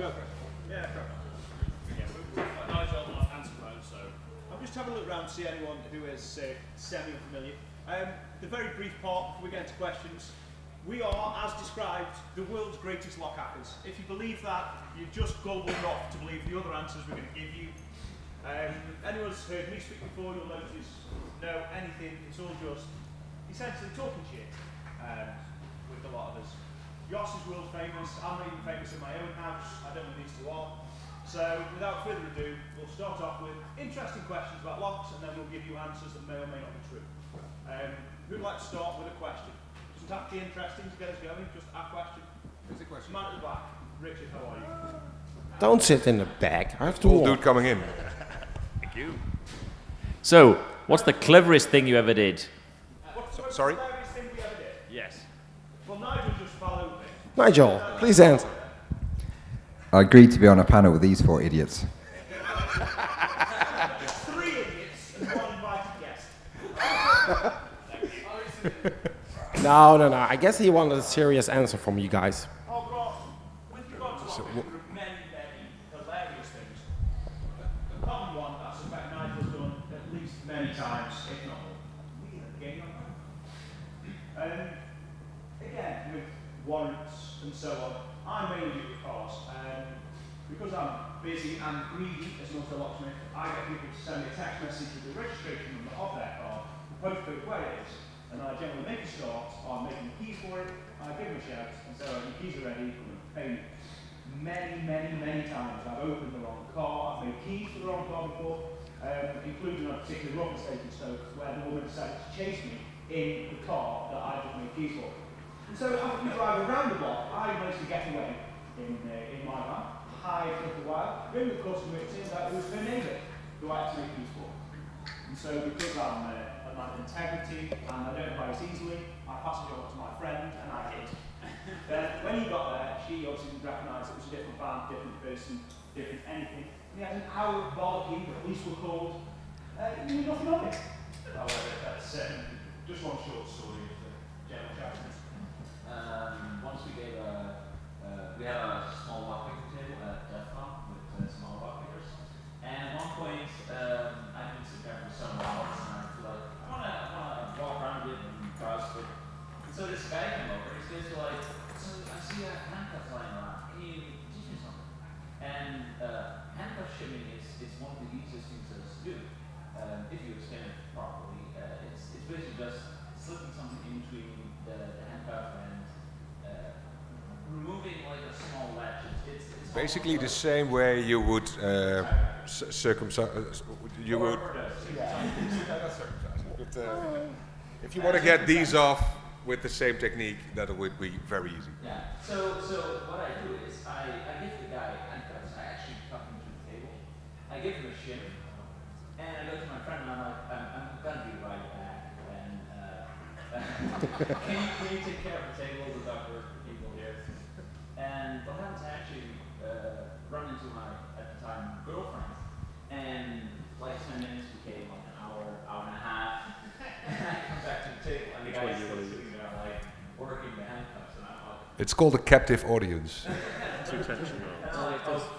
Go. Yeah, go. Yeah, we- we've got Nigel on our answer phone, so I'm just having a look around to see anyone who is uh, semi-unfamiliar. Um, the very brief part before we get into questions. We are, as described, the world's greatest lock hackers. If you believe that, you're just gullible enough to believe the other answers we're going to give you. Um, anyone who's heard me speak before, you'll notice no anything. It's all just essentially talking shit um, with a lot of us. Jos is world famous. I'm not even famous in my own house. I don't know these two are. So, without further ado, we'll start off with interesting questions about locks, and then we'll give you answers that may or may not be true. Um, who'd like to start with a question? Doesn't have to be interesting to get us going, just a question. What's the question? Man at the back. Richard, how are you? Don't sit in the back. I have to Old walk. dude coming in. thank you. So, what's the cleverest thing you ever did? What's the sorry? hilarious thing we ever did? Yes. Well, Nigel just followed me. Nigel, please answer. I agreed to be on a panel with these four idiots. Three idiots and one invited guest. No, no, no. I guess he wanted a serious answer from you guys. Oh, God. With regard to locks, there are many, many hilarious things. The common one that I suspect Nigel's done at least many times, if not more. We had a game on that. Um, again, with warrants and so on, I mainly do with cars. Um, because I'm busy and greedy as an auto locksmith, I get people to send me a text message with the registration number of their car, the postcode where it is, and I generally make a start on making the keys for it, I give them a shout and say, oh, the keys are ready, come and pay me. Many, many, many times I've opened the wrong car, I've made keys for the wrong car before, um, including on a particular rock estate in Stoke where the woman decided to chase me in the car that I just made keys for. And so after we drive around the block, I managed to get away in, uh, in my van, hide for a little while, ring the customer, it turns out it was her neighbour who I had to make keys for. And so because I'm uh, a man of integrity and I don't embarrass easily, I passed it over to my friend and I hid. Then when he got there, she obviously didn't recognise it was a different van, different person, different anything. We had an hour of bollocking, the police were called. Uh, you knew nothing of it. However, that's um, just one short story of the general chapter. Um, once we gave a, uh, we had a small lockpicking table at DEFCON with uh, small lockpickers. And at one point, um, I've been sitting there for several hours and I feel like, I wanna, walk around with and browse for And so this guy came over and he's basically like, so I see a handcuff lying around, can you teach me something? And, uh, handcuff shimming is, is one of the easiest things to do. Um, if you explain it properly, uh, it's, it's basically just slipping something in between the, the handcuff and uh, removing like a small latch. It's, it's, it's Basically the same way you would uh, circumcise. You would. But, uh, if you want to get these off with the same technique, that would be very easy. Yeah. So, so what I do is I, I give the guy handcuffs. I actually tuck him to the table. I give him a shim, and I go to my friend and I'm like, I'm, I'm gonna be right back. And uh, can you can you take care of the table, the doctor, the people here? And what happens? I actually uh, run into my at the time girlfriend, and like ten minutes became like an hour, hour and a half. and I come back to the table, and the guy's still sitting there like working the handcuffs, and I'm like. It's called a captive audience. Too tension.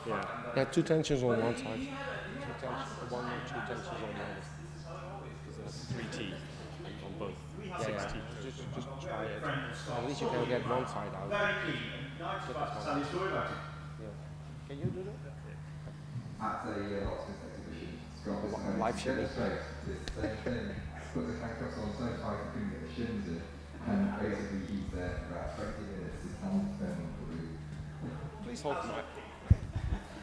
Yeah. Yeah, two tensions on one side. Two tensions, one or two tensions on the other. Three T on both. Yeah, yeah. Just, just try it. At least you can get one side out. Very keen, and Nigel's about to you a story about it. Yeah. Can you do that? At a uh, locksmith exhibition, Scott was Li- live shimming. demonstrate this same thing. Put the handcuffs on so tight he couldn't get the shims in, and basically he's there for about 20 minutes. His hands turning blue. Please hold my.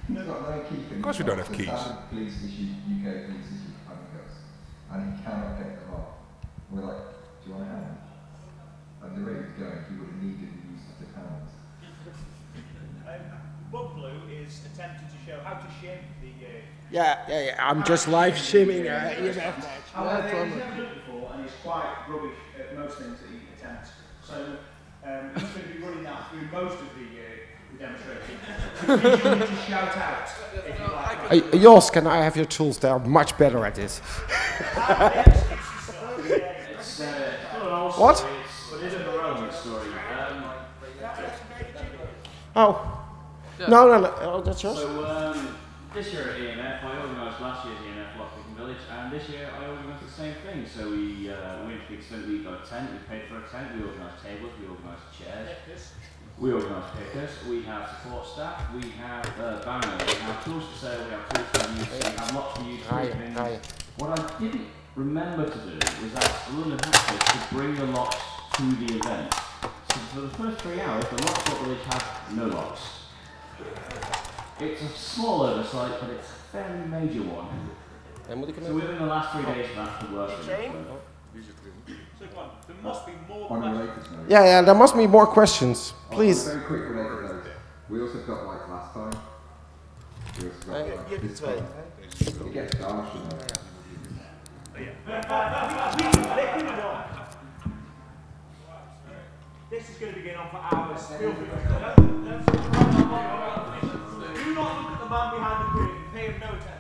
He's got no key. Of course we don't have keys. standard Police issue, UK police issue handcuffs, and he cannot get them off. We're like, do you want a hand? And the rate he's going, he would have needed the use of the hands. Um, Bug Blue is attempting to show how to shim the. Uh, Yeah, yeah, yeah. I'm just live shimming. Uh, you know. However, he's never done it before, and he's quite most of the, uh, the demonstration. you need to shout out if you like. Uh, yours, can I have your tools? They're much better at this. It's, uh, not an old What? story, But it is a Roman story. Um, Oh, No, no, no. Oh, that's yours. So um, this year at EMF, I organised last year's EMF Lockpicking Village, and this year I organised the same thing. So we uh, went to the extent we got a tent, we paid for a tent, we organised tables, we organised chairs, we organised pickers, we have support staff, we have uh, banner, we have tools for sale, we have tools for use, we have lots for use. Hi, things. hi. What I didn't remember to do was ask London Hatfield to bring the locks to the event. So for the first three hours, the Lockport Village had no locks. It's a small oversight, but it's a fairly major one. En moet ik hem So within the last three days of after work, So go there must be more On questions. note, Yeah, yeah, there must be more questions. Oh, on a Please. very quick related note, we also got like last time. We also got like this time. It gets dark, oh, you know. This is going to be going on for hours. Feel free Do not look at the man behind the curtain. Pay him no attention.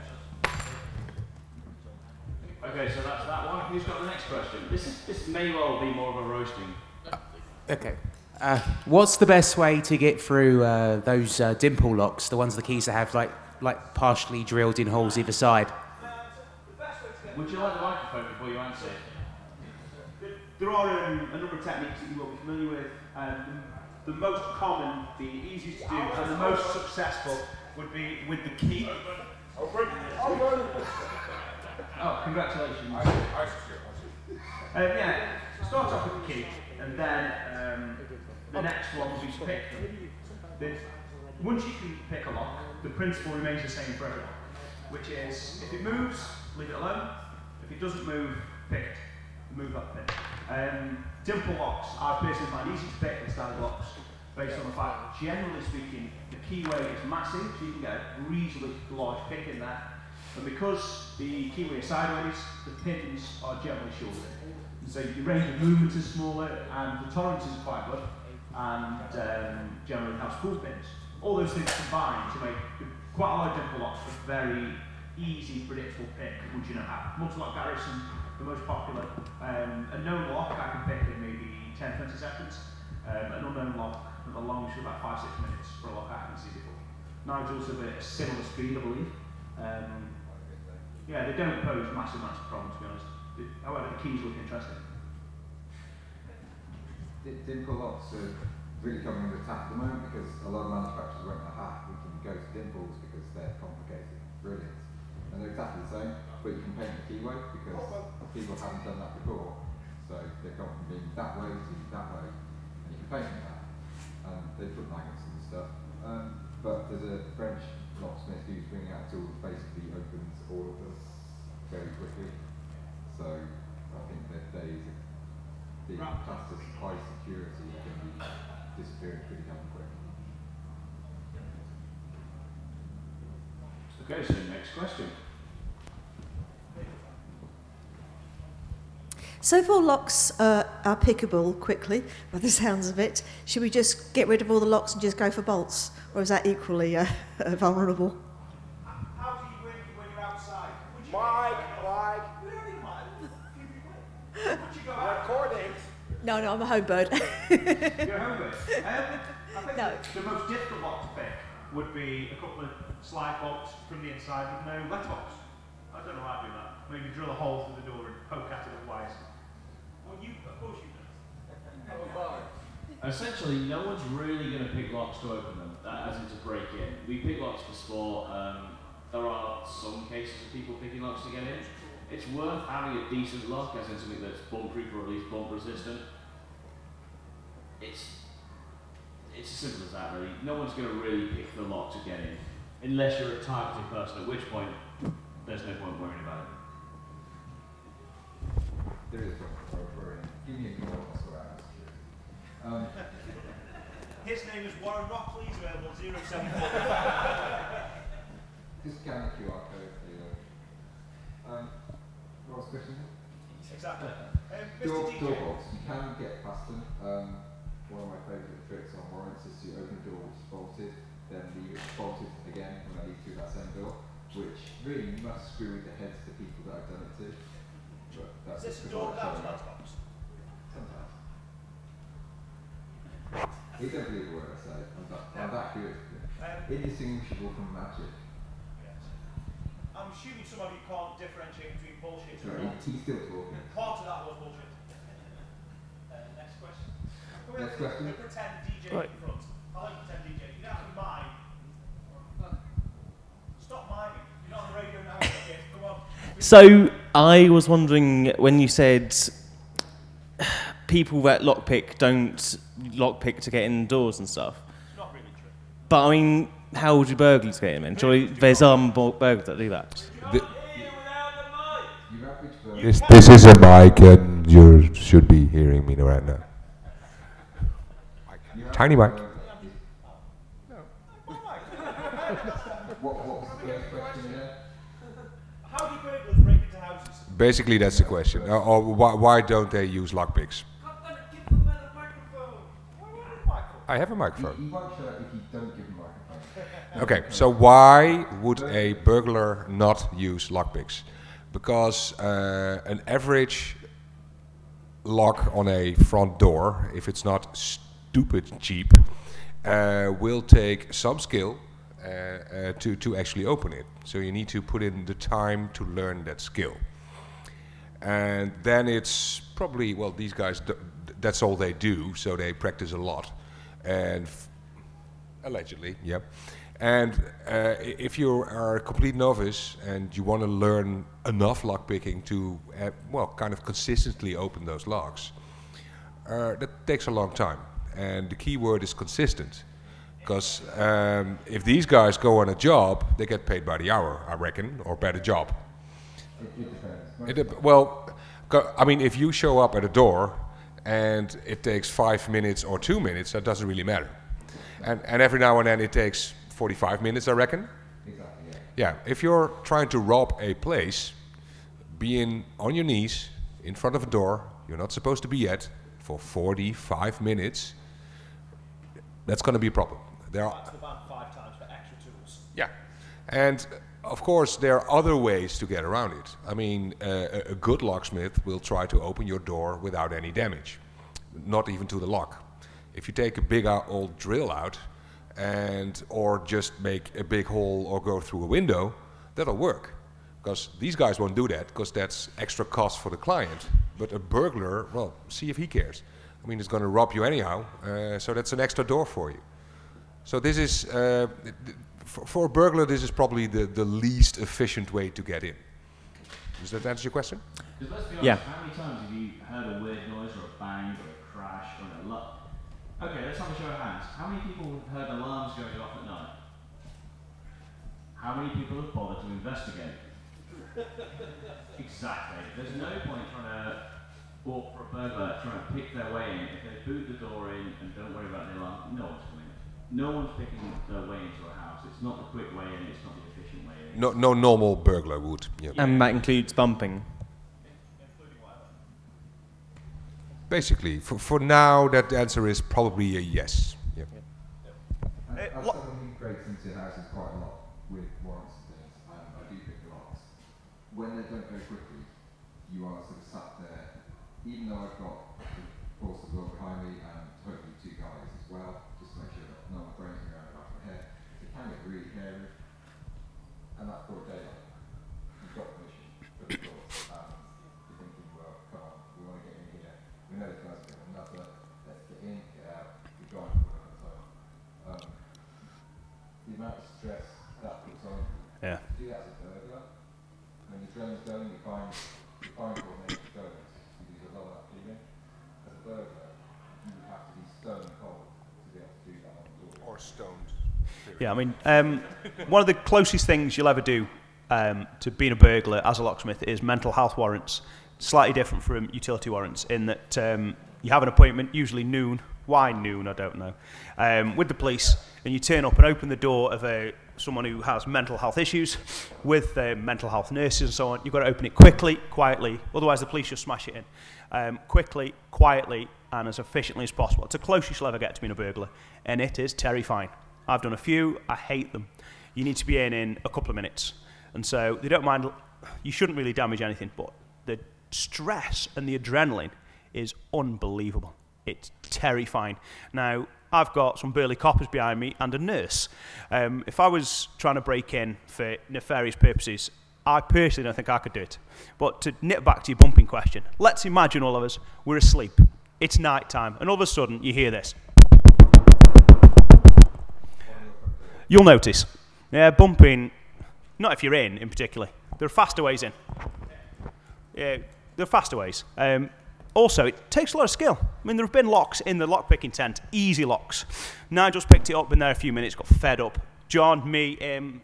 Okay, so that's that one. Who's got the next question? This is this may well be more of a roasting. Okay. Uh, what's the best way to get through uh, those uh, dimple locks, the ones the keys that have like like partially drilled in holes either side? Would you like the microphone before you answer? There are um, a number of techniques that you will be familiar with. Um, the most common, the easiest to do, and the most successful would be with the key. Oh, congratulations. Um, yeah, start off with the key, and then um, the next one will be to pick them. The, once you can pick a lock, the principle remains the same for every lock, which is if it moves, leave it alone. If it doesn't move, pick it. Move that pin. Um, dimple locks, I personally find easy to pick than standard locks, based on the fact, generally speaking, the keyway is massive, so you can get a reasonably large pick in there. And because the keyway is sideways, the pins are generally shorter. So your range of movement is smaller and the tolerance is quite good and um, generally has spool pins. All those things combine to make quite a lot of dimple locks a very easy, predictable pick, would you know how. Mul-T-Lock Garrison, the most popular. Um, a known lock I can pick in maybe 10, 20 seconds. Um, an unknown lock the longest for about 5, 6 minutes for a lock I can see before. Nigel's of a similar speed, I believe. Um, yeah, they don't pose massive amounts of problems, to be honest. The- However, the keys look interesting. Di- Dimple locks are really coming under attack at the moment because a lot of manufacturers went, aha, we can go to dimples because they're complicated. Brilliant. And they're exactly the same, but you can paint the keyway because people haven't done that before. So they've gone from being that way to that way, and you can paint them that. And they put magnets and stuff. Um, but there's a French locksmith who's bringing out a tool that basically opens all of them very quickly. So I think that days of being Right. classed as high security can be disappearing pretty damn quick. Okay, so next question. So if all locks uh, are pickable quickly, by the sounds of it, should we just get rid of all the locks and just go for bolts? Or is that equally uh, vulnerable? How do you win when you're outside? Would you Mike, Mike, Really, Mike? Would you go out? recording. No, no, I'm a home bird. You're home with? Um, I think No. the most difficult lock to pick would be a couple of slide bolts from the inside with no letterbox. I don't know how to do that. Maybe drill a hole through the door and poke at it with wires. Well, you, of course you do. Essentially, no one's really going to pick locks to open them, uh, as in to break in. We pick locks for sport. Um, there are some cases of people picking locks to get in. It's worth having a decent lock, as in something that's bump proof or at least bump resistant. It's it's as simple as that, really. No one's going to really pick the lock to get in, unless you're a targeted person. At which point, there's no point worrying about it. There is one for for- Give me a call, I'll sort out security. Um, His name is Warren Rockley. He's available 074. leave through that same door, which really must screw with the heads of the people that I've done it to. But that's Is this a door because without I a letterbox? Sometimes. He don't believe a word I say. I'm that, I'm that good. Indistinguishable from magic. I'm assuming some of you can't differentiate between bullshit So and he, not. he's still talking. Part of that was bullshit. Uh, next question. We're Next question. pretend DJ Right. in front. I like pretend DJ. You don't have to mime. Stop miming. You're not on the radio now. Okay, come on. So I was wondering when you said people that lockpick don't lockpick to get indoors and stuff. Not really true. But I mean, how do burglars get in? Then surely there's armed burglars that do that. The- Here without the mic. Your average burglar. This, this is a mic and you should be hearing me right now. Tiny average mic. burglar is- What, what was the first question there? How do burglars break into houses? Basically, that's the question. Uh, or why, why don't they use lockpicks? God damn it, give them a microphone. Why would I have a microphone. he won't shut up if you don't give him a microphone. Okay, so why would a burglar not use lockpicks? Because uh, an average lock on a front door, if it's not stupid cheap, uh, will take some skill uh, uh, to, to actually open it. So you need to put in the time to learn that skill. And then it's probably, well, these guys, that's all they do, so they practice a lot. And Allegedly, yep. And uh, if you are a complete novice and you want to learn enough lockpicking to, uh, well, kind of consistently open those locks, uh, that takes a long time. And the key word is consistent. Because um, if these guys go on a job, they get paid by the hour, I reckon, or by the job. It, it depends. It dep- well, I mean, if you show up at a door and it takes five minutes or two minutes, that doesn't really matter. And, and every now and then it takes 45 minutes, I reckon. Exactly, yeah. Yeah, if you're trying to rob a place, being on your knees in front of a door you're not supposed to be at for 45 minutes, that's going to be a problem. There are, Back to five times for extra tools. yeah, and of course there are other ways to get around it. I mean, uh, a, good locksmith will try to open your door without any damage, not even to the lock. If you take a big old drill out, and or just make a big hole or go through a window, that'll work. Because these guys won't do that, because that's extra cost for the client. But a burglar, well, see if he cares. I mean, it's going to rob you anyhow, uh, so that's an extra door for you. So this is, uh, for, for a burglar, this is probably the, the least efficient way to get in. Does that answer your question? Because let's be honest, Yeah. how many times have you heard a weird noise or a bang or a crash or an alarm? Okay, let's have a show of hands. How many people have heard alarms going off at night? How many people have bothered to investigate? exactly. There's no point trying to, or for a burglar, trying to pick their way in. If they boot the door in and don't worry about the alarm, no one's coming. No one's picking their way into a house. It's not the quick way in, it's not the efficient way in. No, no normal burglar would. Yeah. And that includes bumping. Basically, for, for now, that answer is probably a yes. Yeah. I, Eh, I've lo- breaks into houses quite a lot with warrants and things, and I do pick the locks. When they don't go quickly, you are sort of sat there, even though I've got the force of law behind me and hopefully two guys as well, just to make sure that no one throws me around the back of the head. It can get really hairy, and that's broad daylight. You've got permission for the door. Um, you're thinking, well, come on, we want to get in here. We know the guys are going another. Let's get in, get out. We drive for work and so on. Um, the amount of stress that puts on Yeah. to do that as a burglar. When the drone's going, you find you find coordinated drones. You use a lot of that feeling. As a burglar, you would have to be stone cold to be able to do that on the door. Or stoned. Yeah, I mean, um, one of the closest things you'll ever do um, to being a burglar as a locksmith is mental health warrants. Slightly different from utility warrants in that um, you have an appointment, usually noon. Why noon? I don't know. Um, with the police, and you turn up and open the door of a someone who has mental health issues with uh, mental health nurses and so on. You've got to open it quickly, quietly. Otherwise, the police just smash it in. Um, quickly, quietly, and as efficiently as possible. It's the closest you'll ever get to being a burglar, and it is terrifying. I've done a few. I hate them. You need to be in in a couple of minutes, and so they don't mind. You shouldn't really damage anything, but the stress and the adrenaline is unbelievable. It's terrifying. Now, I've got some burly coppers behind me and a nurse. Um, if I was trying to break in for nefarious purposes, I personally don't think I could do it. But to nip back to your bumping question, let's imagine all of us, we're asleep. It's night time, and all of a sudden you hear this. You'll notice. Yeah, bumping, not if you're in in particular. There are faster ways in. Yeah, there are faster ways. Um, also, it takes a lot of skill. I mean, there have been locks in the lockpicking tent, easy locks. Nigel's picked it up, been there a few minutes, got fed up. John, me, um,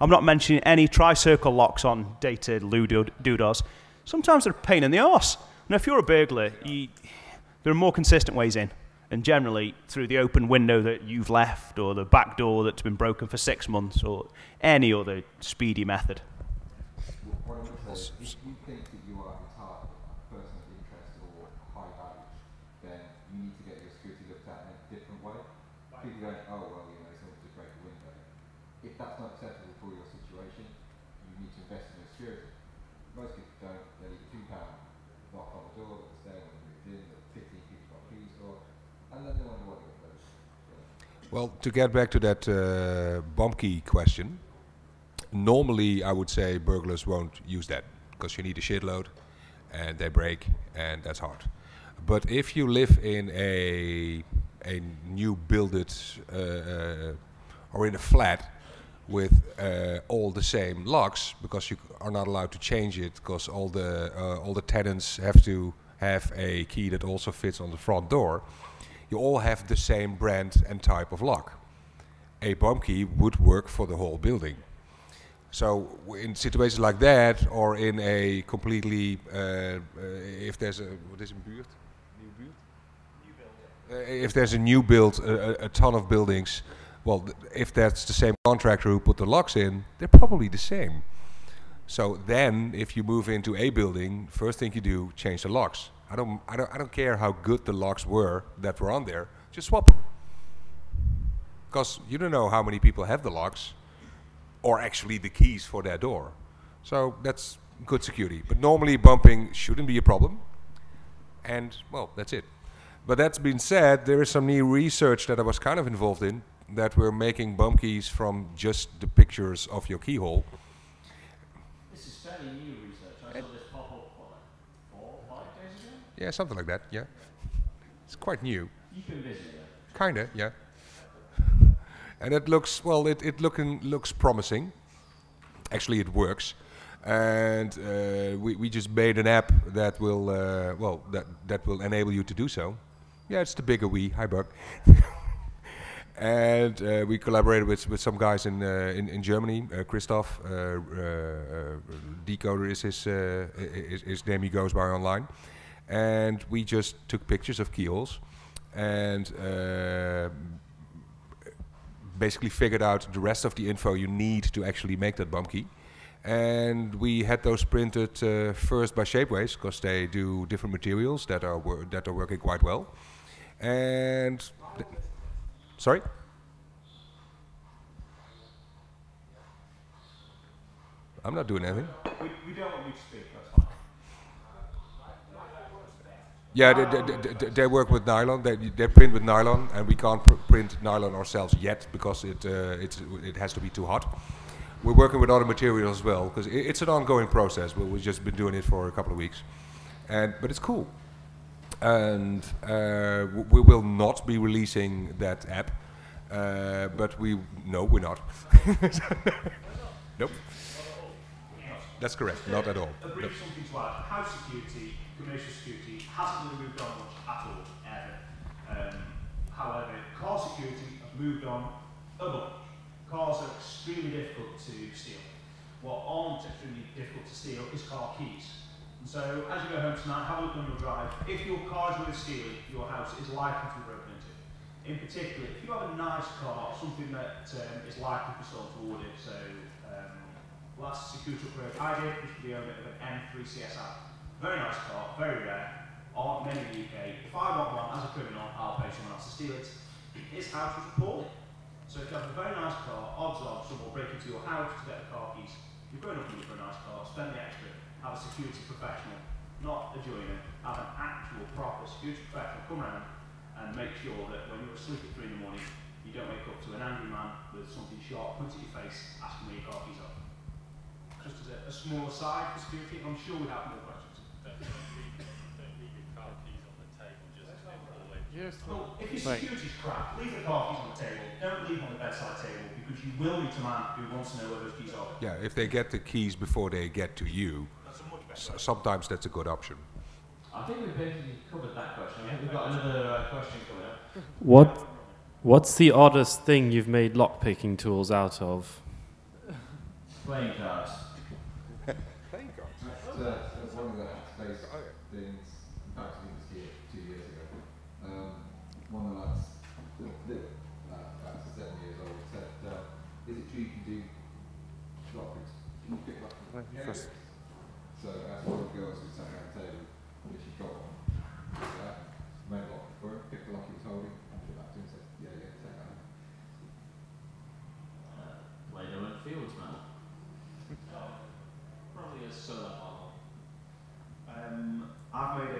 I'm not mentioning any tricircle locks on dated Ludo Doodos. Sometimes they're a pain in the arse. Now, if you're a burglar, you, there are more consistent ways in. And generally, through the open window that you've left, or the back door that's been broken for six months, or any other speedy method. If you think that you are a person or high value, then you need to get your security looked at in a different way. People go, oh well, you know, just a window. If that's not acceptable for your situation, you need to invest in your security. Most people don't. They leave a two pound lock on the door that's there when they moved in. That fifteen people got keys for, and then they wonder what you're going to Well, to get back to that uh, bump key question, normally I would say burglars won't use that because you need a shitload and they break and that's hard. But if you live in a a new builded uh, uh, or in a flat with uh, all the same locks because you are not allowed to change it because all the uh, all the tenants have to have a key that also fits on the front door. You all have the same brand and type of lock. A bump key would work for the whole building. So in situations like that, or in a completely, uh, uh, if there's a what is een buurt? Nieuw buurt? new Uh, if there's a new build, a, a, a ton of buildings, well, th- if that's the same contractor who put the locks in, they're probably the same. So then, if you move into a building, first thing you do, change the locks. I don't, I don't, I don't care how good the locks were that were on there. Just swap them. Because you don't know how many people have the locks, or actually the keys for their door. So that's good security. But normally bumping shouldn't be a problem. And well, that's it. But that's been said, there is some new research that I was kind of involved in that we're making bump keys from just the pictures of your keyhole. This is fairly new research. I saw this pop up, what, like four, five days ago? Yeah, something like that. Yeah, it's quite new. Kinda, yeah. And it looks well. It it looking looks promising. Actually, it works. And uh, we we just made an app that will uh, well that that will enable you to do so. Yeah, it's the bigger we. Hi, Buck. and uh, we collaborated with with some guys in uh, in, in Germany. Uh, Christoph uh, uh, uh, Decoder is his uh, i- is, his name he goes by online, and we just took pictures of keyholes and uh, basically figured out the rest of the info you need to actually make that bump key. And we had those printed uh, first by Shapeways because they do different materials that are that are working quite well. And sorry. I'm not doing anything. We, we don't want you to speak, that's fine. Yeah, they, they, they- work with nylon. They, they print with nylon, and we can't pr- print nylon ourselves yet because it uh, it has to be too hot. We're working with other materials as well because it, it's an ongoing process. We, we've just been doing it for a couple of weeks, and but it's cool. And uh, we will not be releasing that app, uh, but we no, we're not. nope. That's correct. Not at all. House security, commercial security hasn't really moved on much at all, ever. Um, however, car security has moved on a bunch. Cars are extremely difficult to steal. What aren't extremely difficult to steal is car keys. And so, as you go home tonight, have a look on your drive. If your car is worth stealing, your house is likely to be broken into. In particular, if you have a nice car, something that um, is likely to be sold to audit, so um, last security upgrade I did was for the owner of an M3 CSL. Very nice car, very rare, aren't many in the UK. If I want one as a criminal, I'll pay someone else to steal it. His house was appalling. So if you have a very nice car, odds are someone will break into your house to get the car keys. You're going up looking for a nice car, spend the extra, have a security professional, not a joiner, have an actual proper security professional come around and make sure that when you're asleep at three in the morning, you don't wake up to an angry man with something sharp pointed at your face asking where your car keys are. Just as a, a small aside for security, I'm sure we'd have more questions. Yes. Well, if your Right. security's crap, leave the car keys on the table. Don't leave them on the bedside table because you will meet a man who wants to know where those keys are. Yeah, if they get the keys before they get to you, That's a much better. sometimes that's a good option. I think we've basically covered that question. I think we've got another uh, question coming up. What What's the oddest thing you've made lockpicking tools out of? Playing cards. Playing cards. That's, uh, that's one of the space things. In fact, I think it was here two years ago. Um, one of the lads, the, the, uh, about seven years old, said, uh, "Is it true you can do lockpicks? Can you pick lockpicks?" Right, Yeah. first. So as one of the girls who sat around the table, which she got one, uh, made a lock for him, picked the lock he was holding, handed it back to him, and said, "Yeah, yeah, take that." Uh, Play-Doh and Fields, man. Probably a solar model. Um, I've made a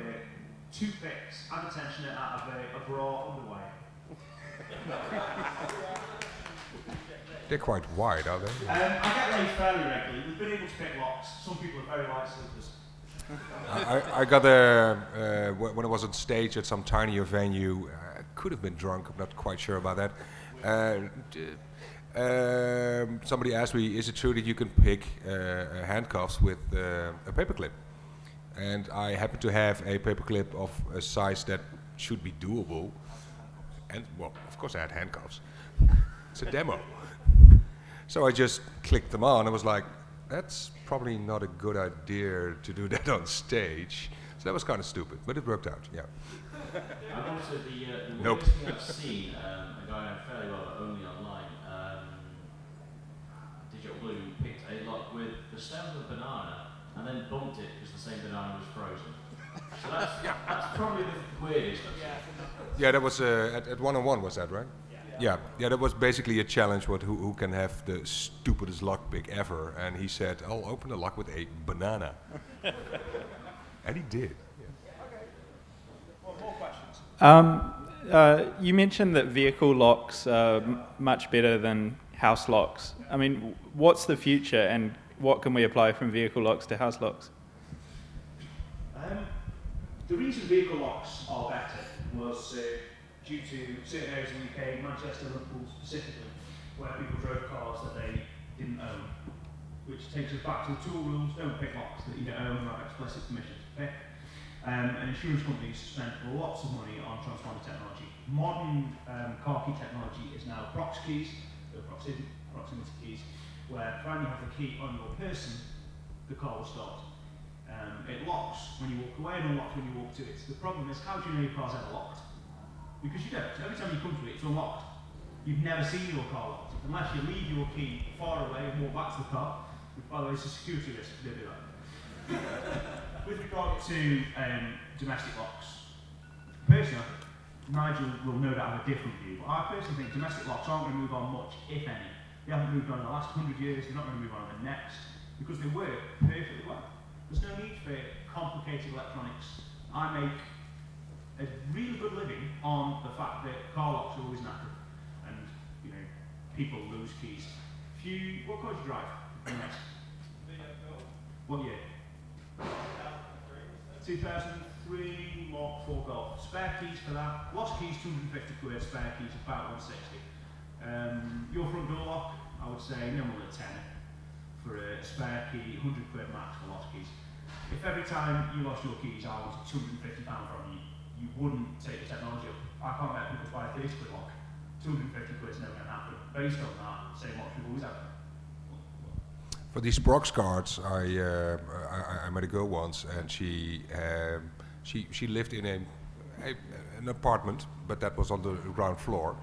toothpicks and a tensioner out of a, a bra underwire. They're quite wide, are they? Um, I get laid fairly regularly. We've been able to pick locks. Some people are very light sleepers. I, I- got a, uh, when I was on stage at some tinier venue, I could have been drunk, I'm not quite sure about that. Uh, um, somebody asked me, is it true that you can pick uh, uh, handcuffs with uh, a paperclip? And I happen to have a paperclip of a size that should be doable. And, well, of course I had handcuffs. It's a demo. So I just clicked them on. I was like, that's probably not a good idea to do that on stage. So that was kind of stupid, but it worked out, yeah. And also the, uh, the Nope. thing I've seen, um, a guy I know fairly well, but only online, um, Digital Blue picked a lock with the stem of a banana and then bumped it same banana was frozen. So that's, that's probably the weirdest. I've. Yeah, that was uh, at, at one-on-one, was that right? Yeah, yeah, that was basically a challenge. What who, who can have the stupidest lock pick ever? And he said, "I'll open the lock with a banana," and he did. Well, more questions. Um, uh, you mentioned that vehicle locks are m- much better than house locks. I mean, w- what's the future and what can we apply from vehicle locks to house locks? The reason vehicle locks are better was uh, due to certain areas in the UK, Manchester, Liverpool specifically, where people drove cars that they didn't own. Which takes us back to the tool rules, don't pick locks that you don't own or have explicit permission to pick. Um, and insurance companies spend lots of money on transponder technology. Modern um, car key technology is now prox keys, the proximity, proximity keys, where when you have the key on your person, the car will start. Um, it locks when you walk away and unlocks when you walk to it. The problem is, how do you know your car's ever locked? Because you don't. Every time you come to it, it's unlocked. You've never seen your car locked unless you leave your key far away and walk back to the car. By the way, is a security risk they do that. With regard to um, domestic locks, personally, Nigel will no doubt have a different view, but I personally think domestic locks aren't going to move on much, if any. They haven't moved on in the last hundred years, they're not going to move on in the next, because they work perfectly well. There's no need for complicated electronics. I make a really good living on the fact that car locks are always knackered, and you know people lose keys. What car do you drive? What year? 2003 Mark 4 Golf. Spare keys for that. Lost keys 250 quid. Spare keys about 160. Um, your front door lock, I would say no more than 10 for a spare key. 100 quid max for lost keys. If every time you lost your keys, I wanted 250 pound from you, you wouldn't take the technology up. I can't let people buy a 30 quid lock. 250 quid is never going to happen. Based on that, same lock we've always had. For these Prox cards, I, uh, I I met a girl once, and she um, she she lived in a, a an apartment, but that was on the ground floor,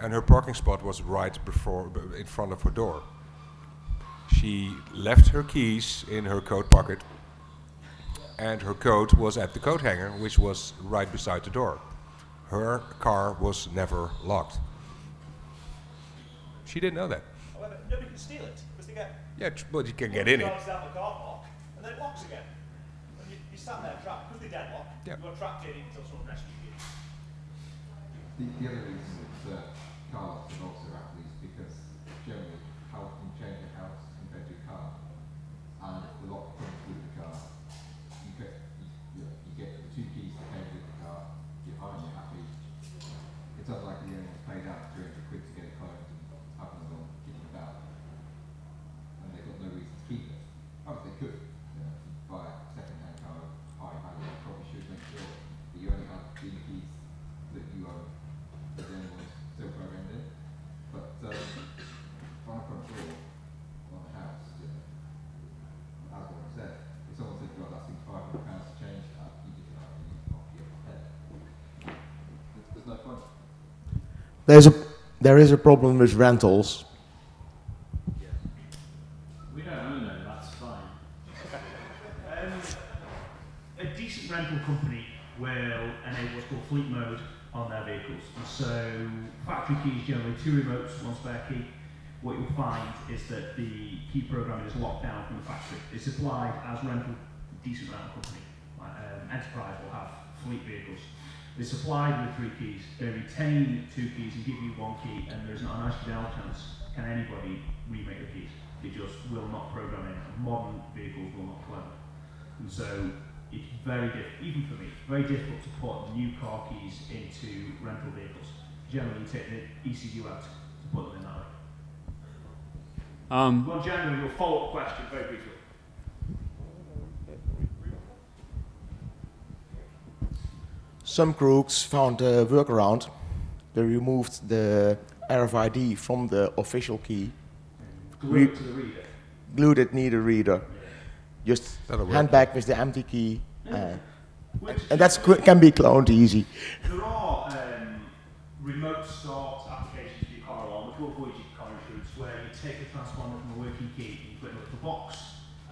and her parking spot was right before in front of her door. She left her keys in her coat pocket, and her coat was at the coat hanger, which was right beside the door. Her car was never locked. She didn't know that. However, nobody can steal it because they get Yeah, tr- but you can get in it. drives down the car park and then it locks again. And you, you sat there trapped because they deadlock. Yeah. You are trapped in until someone rescues you. the, the other reason that uh, car locks are also There's a there is a problem with rentals. We don't own them, that's fine. um, a decent rental company will enable what's called fleet mode on their vehicles. And So factory keys generally two remotes, one spare key. What you'll find is that the key programming is locked down from the factory. It's supplied as rental, decent rental company. Like, um, Enterprise will have fleet vehicles. They're supplied with three keys. They retain two keys and give you one key, and there's not an accidental chance can anybody remake the keys. They just will not program it. Modern vehicles will not clone. And so it's very difficult, even for me, it's very difficult to put new car keys into rental vehicles. Generally, you take the ECU out to put them in that way. Um, Well, January, your follow-up question, very briefly. Some crooks found a workaround. They removed the RFID from the official key, Glue it to the reader. glued it near the reader. Just That'll work. hand back with the empty key, uh, and that qu- can be cloned easy. There are um, remote start applications for your car alarm, which will avoid your car insurance, where you take a transponder from a working key, and you put it into a box,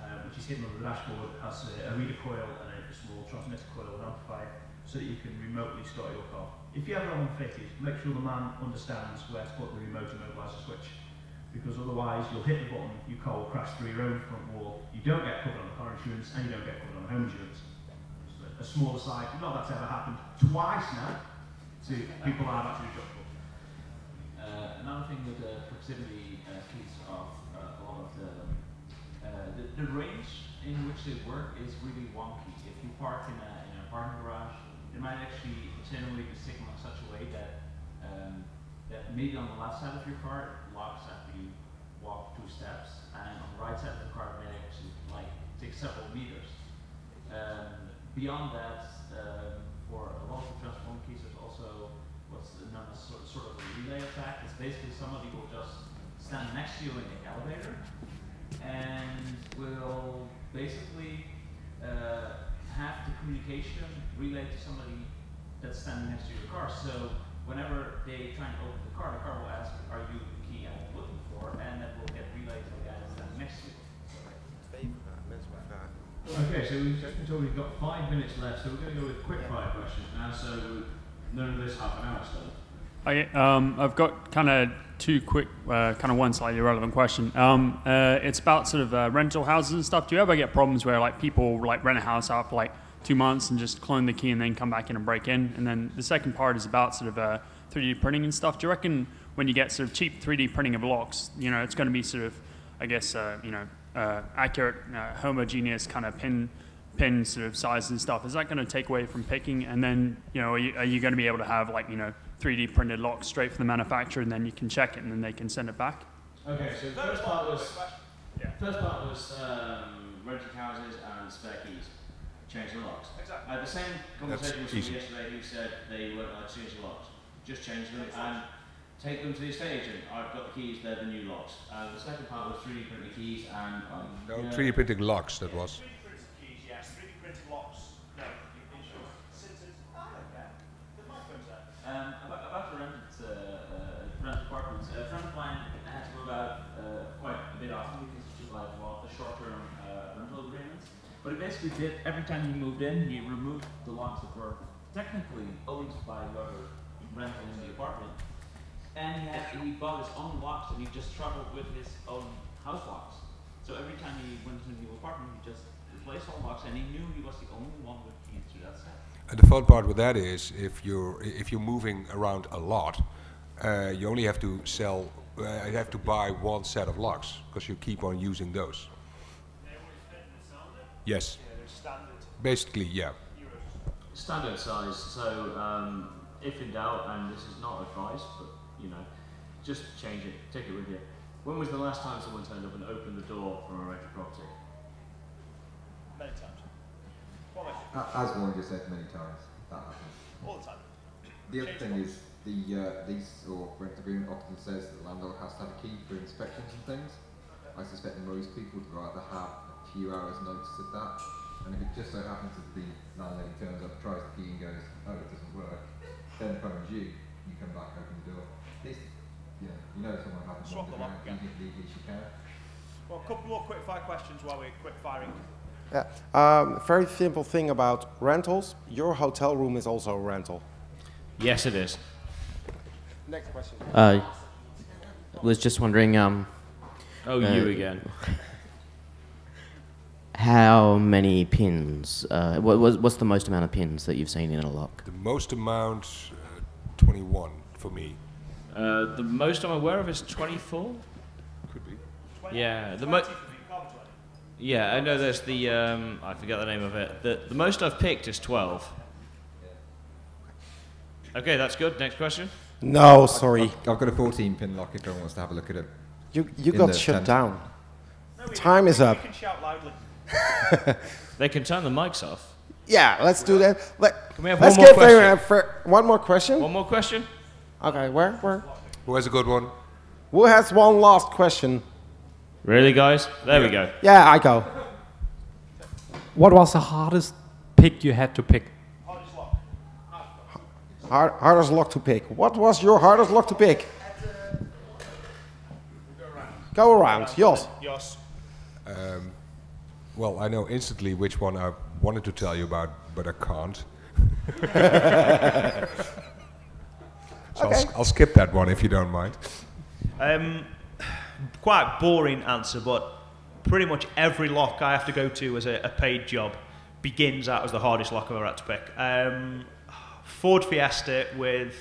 uh, which is hidden under the dashboard, has a, a reader coil and a small transmitter coil and amplifier, so that you can remotely start your car. If you have it on fitted, make sure the man understands where to put the remote immobiliser switch, because otherwise you'll hit the button, your car will crash through your own front wall, you don't get covered on car insurance, and you don't get covered on home insurance a small aside, not that's ever happened twice now to people I've actually jobs for. Uh, another thing with the proximity uh, keys of uh, a lot of the, uh, the the range in which they work is really wonky. If you park in a in a parking garage, they might actually generally be signaled in such a way that um, that maybe on the left side of your car it locks after you walk two steps, and on the right side of the car it may actually like take several meters. Um, beyond that, um, for a lot of the transform keys, there's also what's known as sort, sort of a relay attack. It's basically somebody will just stand next to you in the elevator and will basically uh, have the communication relayed to somebody that's standing next to your car. So whenever they try and open the car, the car will ask, "Are you the key I'm looking for?" And that will get relayed to the guy that's standing next to you. Okay, so we've told we've got five minutes left, so we're going to go with quick fire questions now. So none of this half an hour stuff. I, um, I've got kind of two quick, uh, kind of one slightly irrelevant question. Um, uh, it's about sort of uh, rental houses and stuff. Do you ever get problems where like people like rent a house out for like two months and just clone the key and then come back in and break in? And then the second part is about sort of uh, 3D printing and stuff. Do you reckon when you get sort of cheap 3D printing of locks, you know, it's going to be sort of, I guess, uh, you know, uh, accurate, uh, homogeneous kind of pin pin sort of size and stuff. Is that going to take away from picking? And then, you know, are you, are you going to be able to have like, you know, 3D printed locks straight from the manufacturer and then you can check it and then they can send it back? Okay, so the first part was Yeah. First part was um, renting houses and spare keys. Change the locks. Exactly. Uh, the same conversation was from yesterday who said they weren't allowed to change the locks. Just change them and take them to the estate agent. I've got the keys, they're the new locks. Uh, the second part was 3D printing keys and um, No, yeah. 3D printing locks, that was. 3D printed keys, yes. 3D printed locks, no. You can sure. Since it's, I don't care. The microphone's there. Um, about, about the rented, uh, uh, rented apartments, a friend of mine had to move out uh, quite a bit often because he took like well, a short-term uh, rental agreement. But he basically did every time he moved in, he removed the locks that were technically owned by whoever rented in the apartment, and he had he bought his own locks and he just traveled with his own house locks. So every time he went to a new apartment, he just replaced all locks, and he knew he was the only one with keys to that set. And the fun part with that is if you're if you're moving around a lot, uh, you only have to sell. Uh, you have to buy one set of locks because you keep on using those. Yes. Basically, yeah. Standard size. So um, if in doubt, and this is not advice, but you know, just change it. Take it with you. When was the last time someone turned up and opened the door from a rental property? Many times. As Warren just said many times, that happens. All the time. The other thing is the uh, lease or rent agreement often says that the landlord has to have a key for inspections and things. I suspect most people would rather have a few hours notice of that. And if it just so happens that the landlady turns up, tries the key and goes, oh, it doesn't work, then phones you, you come back, open the door. At least, you know, you know someone hasn't Swap the wandered lock around, again. if legally she can. Well, a couple more quick fire questions while we're quick firing. Yeah. Um, very simple thing about rentals. Your hotel room is also a rental. Yes, it is. Next question. Uh, was just wondering. Um, Oh, you again. How many pins? Uh, what, what's what's the most amount of pins that you've seen in a lock? The most amount, uh, 21 for me. Uh, the most I'm aware of is 24. Could be. Yeah, the mo- Yeah, I know there's the um, I forget the name of it. The the most I've picked is 12. Okay, that's good. Next question. No, sorry. I've, I've got a 14 pin lock if anyone wants to have a look at it. You you in got the shut tent. down. Time is up. You can shout loudly. They can turn the mics off. Yeah, let's do that. Let, Can we have let's one more give them question? a fir- one more question. One more question. Okay, where where? Who has a good one? Who has one last question? Really, guys? There we go. Yeah, I go. What was the hardest pick you had to pick? Hardest lock. Hard, hardest lock to pick. What was your hardest lock to pick? Go around, Jos. Yes. Um, well, I know instantly which one I wanted to tell you about, but I can't. so I'll, Okay. I'll skip that one if you don't mind. Um, quite boring answer, but pretty much every lock I have to go to as a, a paid job begins out as the hardest lock I've ever had to pick. Um, Ford Fiesta with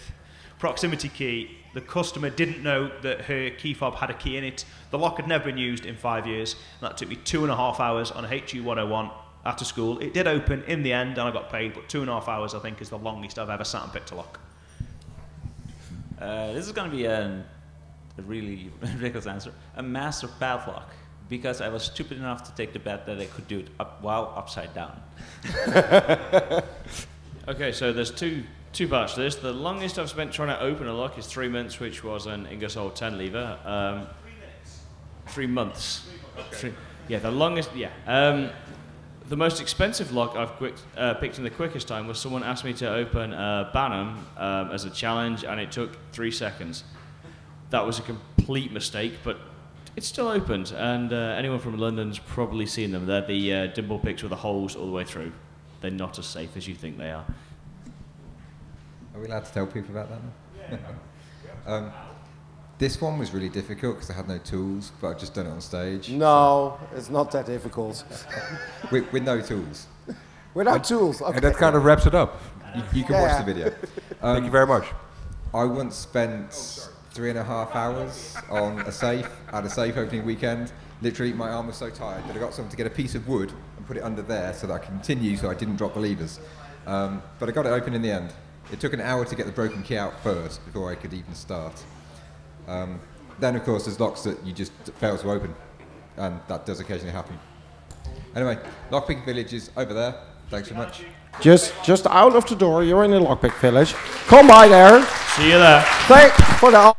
proximity key. The customer didn't know that her key fob had a key in it. The lock had never been used in five years. And that took me two and a half hours on a HU 101 after school. It did open in the end and I got paid, but two and a half hours I think is the longest I've ever sat and picked a lock. Uh, this is going to be an, a really ridiculous answer. A master padlock, because I was stupid enough to take the bet that I could do it up, while upside down. Okay, so there's two two parts to this. The longest I've spent trying to open a lock is three minutes, which was an Ingersoll 10 lever. Um, three months. Three- yeah, the longest. Yeah. Um, the most expensive lock I've quick, uh, picked in the quickest time was someone asked me to open uh, Banham um, as a challenge, and it took three seconds. That was a complete mistake, but it's still opened, and uh, anyone from London's probably seen them. They're the uh, dimple picks with the holes all the way through. They're not as safe as you think they are. Are we allowed to tell people about that? now? um, this one was really difficult because I had no tools, but I've just done it on stage. No, it's not that difficult. with, with no tools. Without tools. Okay. And that kind of wraps it up. You, you can Yeah, watch the video. Thank you very much. I once spent three and a half hours on a safe at a safe opening weekend. Literally, my arm was so tired that I got someone to get a piece of wood and put it under there so that I could continue so I didn't drop the levers. Um, but I got it open in the end. It took an hour to get the broken key out first before I could even start. Um, then, of course, there's locks that you just fail to open, and that does occasionally happen. Anyway, Lockpick Village is over there. Thanks so much. Just just out of the door, you're in the lockpick village. Come by there. See you there. Thank for the.